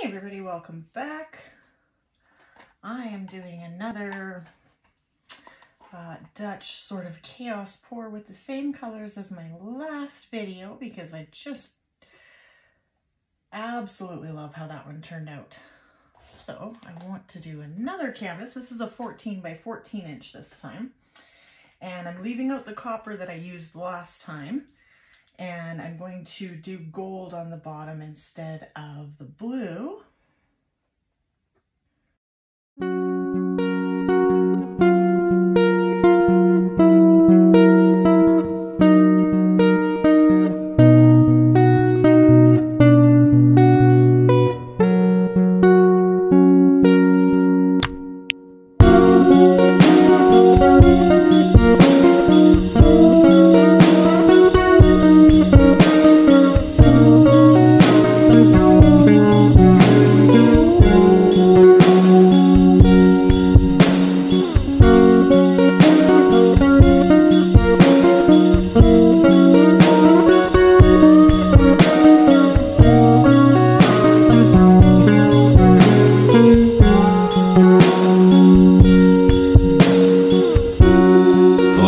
Hey everybody, welcome back. I am doing another uh, Dutch sort of chaos pour with the same colors as my last video because I just absolutely love how that one turned out. So I want to do another canvas. This is a 14 by 14 inch this time. And I'm leaving out the copper that I used last time and I'm going to do gold on the bottom instead of the blue.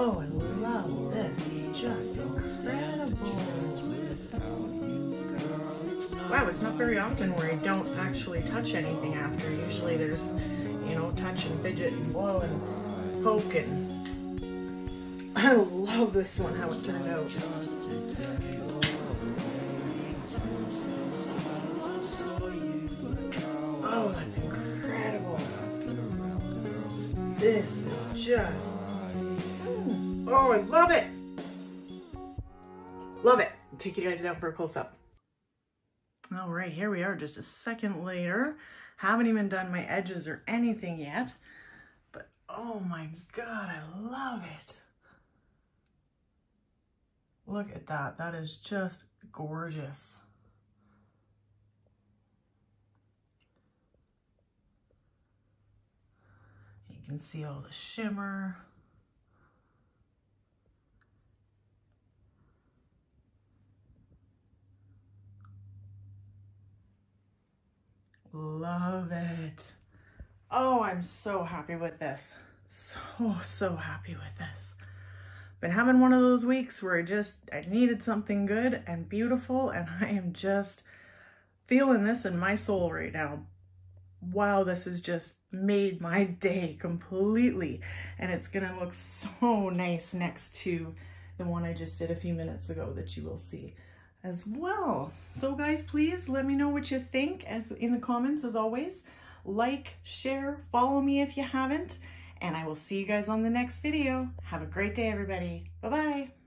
Oh, I love this. Just incredible. Wow, it's not very often where I don't actually touch anything after. Usually there's, you know, touch and fidget and blow and poke and... I love this one, how it turned out. Oh, that's incredible. This is just. Oh, I love it. Love it. I'll take you guys down for a close up. All right, here we are just a second later. Haven't even done my edges or anything yet, but oh my God, I love it. Look at that. That is just gorgeous. You can see all the shimmer. Love it. Oh, I'm so happy with this. So, so happy with this. Been having one of those weeks where I just, I needed something good and beautiful and I am just feeling this in my soul right now wow, this has just made my day completely. And it's gonna look so nice next to the one I just did a few minutes ago that you will see as well. So guys, please let me know what you think as in the comments as always. Like, share, follow me if you haven't, and I will see you guys on the next video. Have a great day, everybody. Bye-bye.